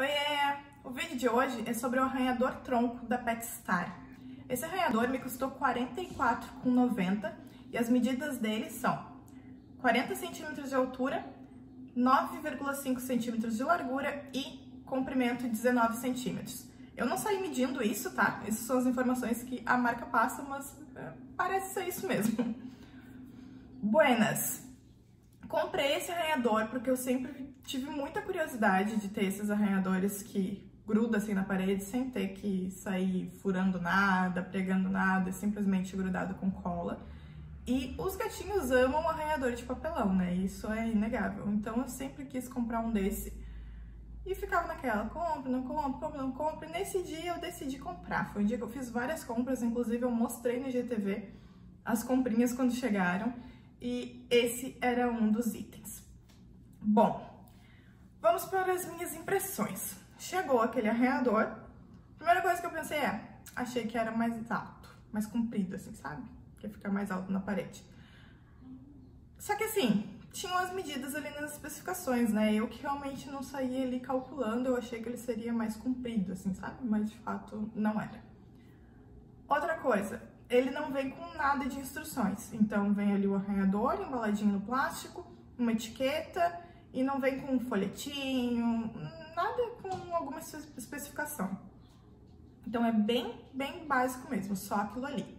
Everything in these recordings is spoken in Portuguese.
Oi, é... o vídeo de hoje é sobre o arranhador tronco da Petstar. Esse arranhador me custou R$ 44,90 e as medidas dele são 40 centímetros de altura, 9,5 centímetros de largura e comprimento 19 centímetros. Eu não saí medindo isso, tá? Essas são as informações que a marca passa, mas é, parece ser isso mesmo. Buenas! Comprei esse arranhador porque eu sempre tive muita curiosidade de ter esses arranhadores que gruda assim na parede sem ter que sair furando nada, pregando nada, simplesmente grudado com cola. E os gatinhos amam arranhador de papelão, né? Isso é inegável. Então eu sempre quis comprar um desse e ficava naquela, compra, não compra, compra, não compra. E nesse dia eu decidi comprar. Foi um dia que eu fiz várias compras, inclusive eu mostrei no GTV as comprinhas quando chegaram e esse era um dos itens. Bom, vamos para as minhas impressões. Chegou aquele arranhador, primeira coisa que eu pensei é, achei que era mais alto, mais comprido assim, sabe? Que ficar mais alto na parede. Só que assim, tinham as medidas ali nas especificações, né? Eu que realmente não saía ali calculando, eu achei que ele seria mais comprido, assim, sabe? Mas de fato não era. Outra coisa, ele não vem com nada de instruções. Então vem ali o arranhador embaladinho no plástico, uma etiqueta e não vem com um folhetinho, nada com alguma especificação. Então é bem, bem básico mesmo, só aquilo ali.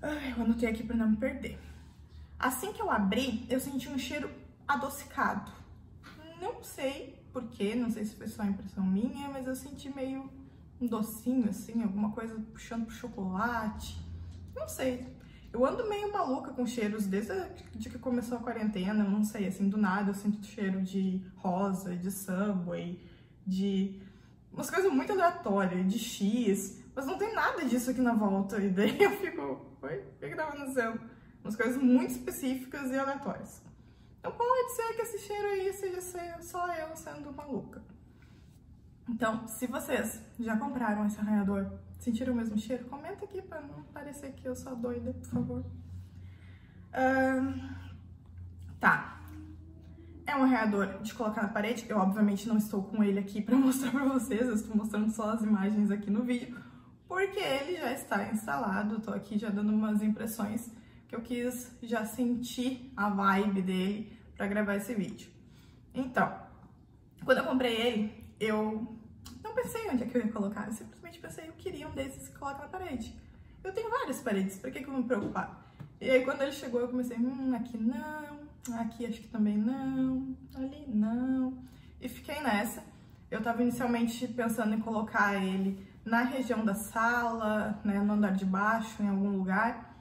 Ai, eu anotei aqui para não me perder. Assim que eu abri, eu senti um cheiro adocicado. Não sei porquê, não sei se foi só impressão minha, mas eu senti meio um docinho, assim, alguma coisa puxando pro chocolate. Não sei. Eu ando meio maluca com cheiros desde de que começou a quarentena, eu não sei, assim, do nada eu sinto cheiro de rosa, de Subway, de umas coisas muito aleatórias, de X, mas não tem nada disso aqui na volta. E daí eu fico, oi, o que que tava acontecendo? Umas coisas muito específicas e aleatórias. Então pode ser que esse cheiro aí seja só eu sendo maluca. Então, se vocês já compraram esse arranhador, sentiram o mesmo cheiro, comenta aqui para não parecer que eu sou doida, por favor. Tá. É um arranhador de colocar na parede. Eu, obviamente, não estou com ele aqui para mostrar para vocês. Eu estou mostrando só as imagens aqui no vídeo, porque ele já está instalado. Estou aqui já dando umas impressões que eu quis já sentir a vibe dele para gravar esse vídeo. Então, quando eu comprei ele, eu não pensei onde é que eu ia colocar, eu simplesmente pensei, eu queria um desses que coloca na parede. Eu tenho várias paredes, por que, que eu vou me preocupar? E aí quando ele chegou eu comecei, hum, aqui não, aqui acho que também não, ali não. E fiquei nessa. Eu tava inicialmente pensando em colocar ele na região da sala, né, no andar de baixo, em algum lugar.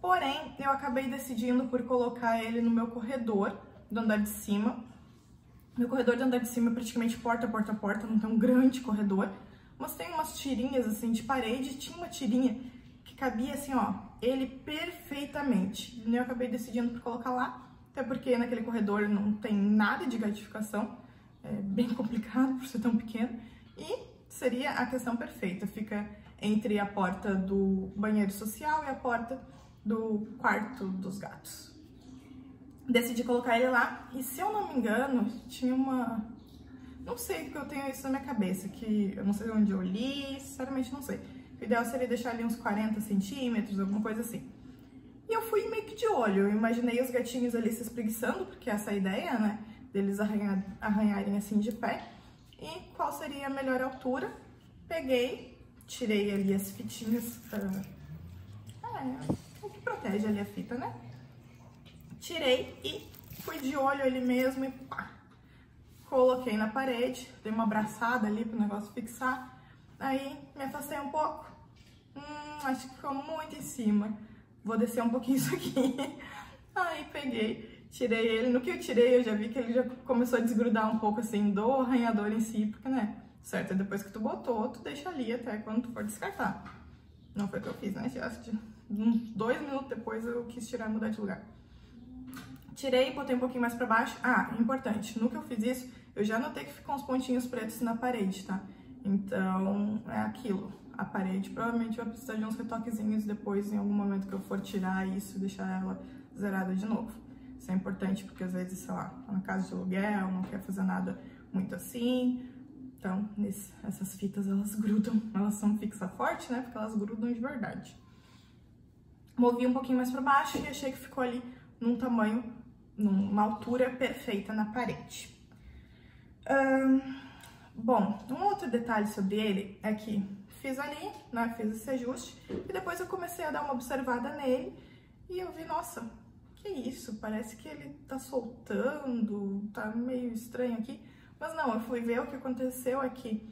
Porém, eu acabei decidindo por colocar ele no meu corredor do andar de cima, meu corredor de andar de cima é praticamente porta, porta, porta, não tem um grande corredor, mas tem umas tirinhas assim de parede, tinha uma tirinha que cabia assim, ó, ele perfeitamente. E eu acabei decidindo por colocar lá, até porque naquele corredor não tem nada de gratificação, é bem complicado por ser tão pequeno, e seria a questão perfeita, fica entre a porta do banheiro social e a porta do quarto dos gatos decidi colocar ele lá. E se eu não me engano, tinha uma... Não sei porque eu tenho isso na minha cabeça, que eu não sei onde eu li, sinceramente não sei. O ideal seria deixar ali uns 40 centímetros, alguma coisa assim. E eu fui meio que de olho, eu imaginei os gatinhos ali se espreguiçando, porque essa é a ideia, né? Deles arranhar, arranharem assim de pé. E qual seria a melhor altura? Peguei, tirei ali as fitinhas, uh... é, o que protege ali a fita, né? Tirei e fui de olho ali mesmo e pá. Coloquei na parede, dei uma abraçada ali pro negócio fixar. Aí me afastei um pouco. Hum, acho que ficou muito em cima. Vou descer um pouquinho isso aqui. Aí peguei, tirei ele. No que eu tirei, eu já vi que ele já começou a desgrudar um pouco assim do arranhador em si, porque, né? Certo, depois que tu botou, tu deixa ali até quando tu for descartar. Não foi o que eu fiz, né? Dois minutos depois eu quis tirar e mudar de lugar. Tirei e botei um pouquinho mais pra baixo. Ah, importante, no que eu fiz isso, eu já notei que ficam uns pontinhos pretos na parede, tá? Então, é aquilo. A parede provavelmente vai precisar de uns retoquezinhos depois, em algum momento que eu for tirar isso, deixar ela zerada de novo. Isso é importante porque às vezes, sei lá, tá na casa de aluguel, não quer fazer nada muito assim. Então, nesse, essas fitas, elas grudam, elas são fixa forte, né? Porque elas grudam de verdade. Movi um pouquinho mais para baixo e achei que ficou ali num tamanho, numa altura perfeita na parede. bom, um outro detalhe sobre ele é que fiz ali, né, fiz esse ajuste, e depois eu comecei a dar uma observada nele, e eu vi, nossa, que isso, parece que ele tá soltando, tá meio estranho aqui. Mas não, eu fui ver o que aconteceu aqui.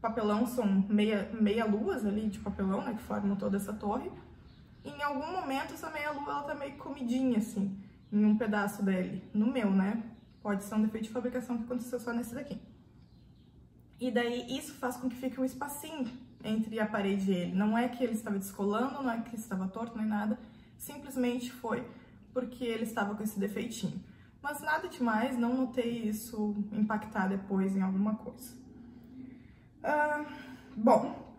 Papelão são meia, meia luas ali de papelão, né, que formam toda essa torre. Em algum momento essa meia lua ela tá meio comidinha assim, em um pedaço dele, no meu, né? Pode ser um defeito de fabricação que aconteceu só nesse daqui. E daí isso faz com que fique um espacinho entre a parede e ele. Não é que ele estava descolando, não é que estava torto nem nada, simplesmente foi porque ele estava com esse defeitinho. Mas nada demais, não notei isso impactar depois em alguma coisa. Uh, bom,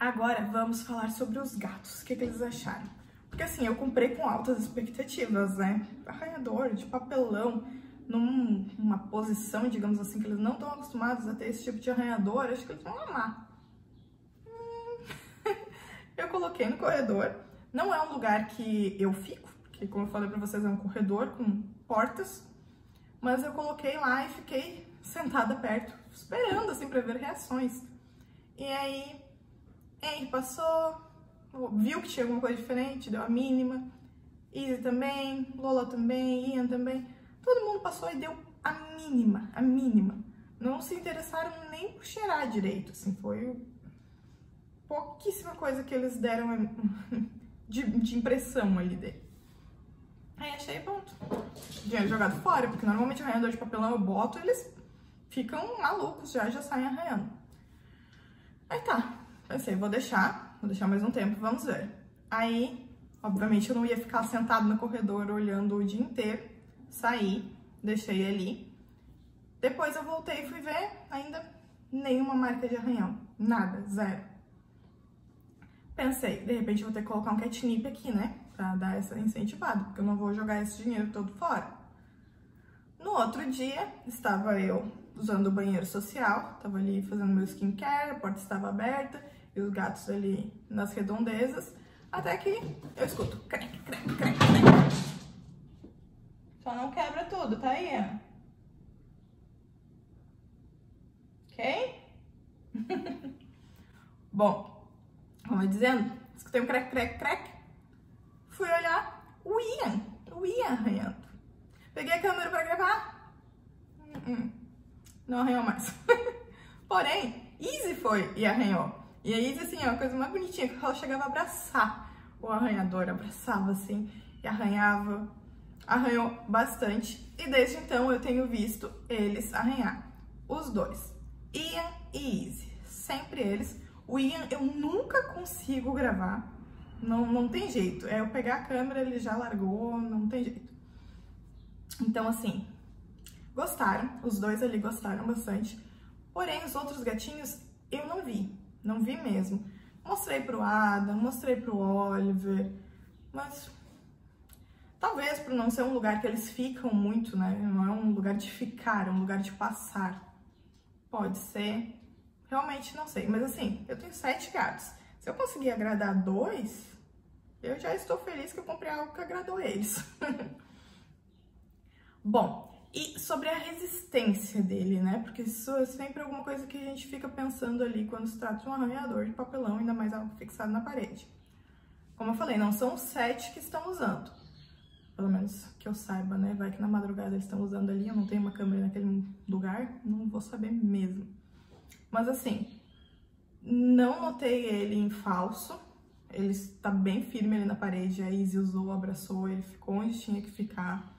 agora vamos falar sobre os gatos. O que, que eles acharam? Porque assim, eu comprei com altas expectativas, né? Arranhador de papelão, numa posição, digamos assim, que eles não estão acostumados a ter esse tipo de arranhador, acho que eles vão amar. Hum. eu coloquei no corredor. Não é um lugar que eu fico, que como eu falei pra vocês, é um corredor com portas, mas eu coloquei lá e fiquei sentada perto, esperando assim pra ver reações. E aí, Henry passou, viu que tinha alguma coisa diferente, deu a mínima, Izzy também, Lola também, Ian também, todo mundo passou e deu a mínima, a mínima. Não se interessaram nem por cheirar direito, assim, foi pouquíssima coisa que eles deram de, de impressão ali dele. Aí achei pronto. Dinheiro jogado fora, porque normalmente arranhador de papelão eu boto eles ficam malucos já, já saem arranhando. Aí tá, pensei, vou deixar, vou deixar mais um tempo, vamos ver. Aí, obviamente eu não ia ficar sentado no corredor olhando o dia inteiro, saí, deixei ali. Depois eu voltei e fui ver, ainda nenhuma marca de arranhão, nada, zero. Pensei, de repente eu vou ter que colocar um catnip aqui, né? para dar essa incentivada, porque eu não vou jogar esse dinheiro todo fora. No outro dia, estava eu usando o banheiro social, estava ali fazendo meu skincare, a porta estava aberta e os gatos ali nas redondezas, até que eu escuto crec, crec, crec, crec. Só não quebra tudo, tá aí? Ok? Bom, como dizendo, escutei um crec, crec, crec, Fui olhar o Ian, o Ian arranhando. Peguei a câmera para gravar. Hum, não arranhou mais. Porém, Izzy foi e arranhou. E a Izzy, assim, é uma coisa mais bonitinha, que ela chegava a abraçar o arranhador, abraçava assim e arranhava. Arranhou bastante. E desde então eu tenho visto eles arranhar. Os dois. Ian e Izzy. Sempre eles. O Ian eu nunca consigo gravar não, não tem jeito. É eu pegar a câmera, ele já largou, não tem jeito. Então, assim, gostaram. Os dois ali gostaram bastante. Porém, os outros gatinhos eu não vi. Não vi mesmo. Mostrei pro Adam, mostrei pro Oliver, mas talvez por não ser um lugar que eles ficam muito, né? Não é um lugar de ficar, é um lugar de passar. Pode ser. Realmente não sei. Mas assim, eu tenho sete gatos. Se eu conseguir agradar dois, eu já estou feliz que eu comprei algo que agradou eles. Bom, e sobre a resistência dele, né? Porque isso é sempre alguma coisa que a gente fica pensando ali quando se trata de um arranhador de papelão, ainda mais algo fixado na parede. Como eu falei, não são os sete que estão usando. Pelo menos que eu saiba, né? Vai que na madrugada eles estão usando ali, eu não tenho uma câmera naquele lugar, não vou saber mesmo. Mas assim, não notei ele em falso, ele está bem firme ali na parede, a Izzy usou, abraçou, ele ficou onde tinha que ficar.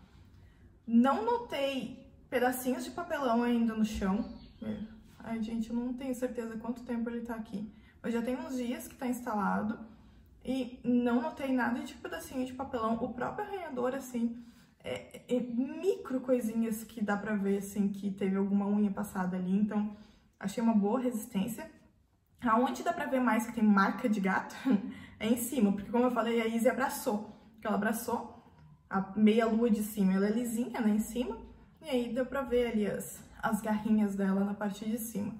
Não notei pedacinhos de papelão ainda no chão. Ai, gente, eu não tenho certeza quanto tempo ele tá aqui. Mas já tem uns dias que tá instalado e não notei nada de pedacinho de papelão. O próprio arranhador, assim, é, é micro coisinhas que dá pra ver, assim, que teve alguma unha passada ali. Então, achei uma boa resistência. Aonde dá pra ver mais que tem marca de gato é em cima, porque como eu falei, a Izzy abraçou. Que ela abraçou a meia lua de cima, ela é lisinha, né, em cima. E aí deu pra ver ali as, as garrinhas dela na parte de cima.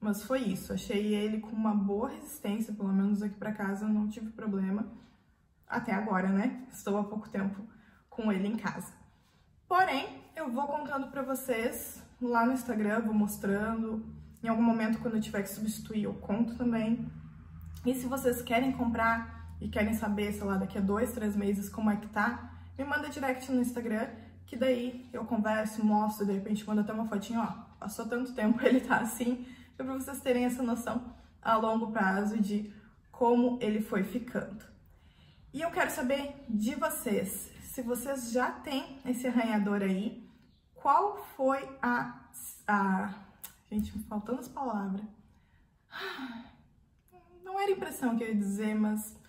Mas foi isso, achei ele com uma boa resistência, pelo menos aqui para casa não tive problema. Até agora, né? Estou há pouco tempo com ele em casa. Porém, eu vou contando para vocês lá no Instagram, vou mostrando. Em algum momento, quando eu tiver que substituir, eu conto também. E se vocês querem comprar e querem saber, sei lá, daqui a dois, três meses como é que tá, me manda direct no Instagram, que daí eu converso, mostro, de repente mando até uma fotinha, ó, passou tanto tempo, ele tá assim, para vocês terem essa noção a longo prazo de como ele foi ficando. E eu quero saber de vocês, se vocês já têm esse arranhador aí, qual foi a... a gente, faltando as palavras. Não era impressão que eu ia dizer, mas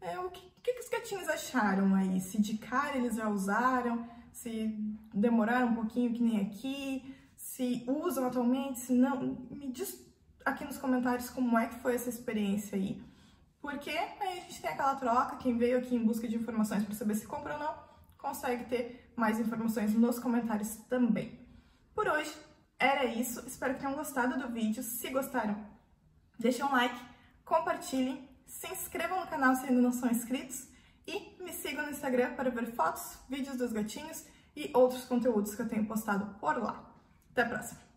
é, o que, que, que os gatinhos acharam aí? Se de cara eles já usaram, se demoraram um pouquinho que nem aqui, se usam atualmente, se não, me diz aqui nos comentários como é que foi essa experiência aí. Porque aí a gente tem aquela troca, quem veio aqui em busca de informações para saber se compra ou não, consegue ter mais informações nos comentários também. Por hoje era isso, espero que tenham gostado do vídeo. Se gostaram, deixem um like, compartilhem, se inscrevam no canal se ainda não são inscritos e me sigam no Instagram para ver fotos, vídeos dos gatinhos e outros conteúdos que eu tenho postado por lá. Até a próxima!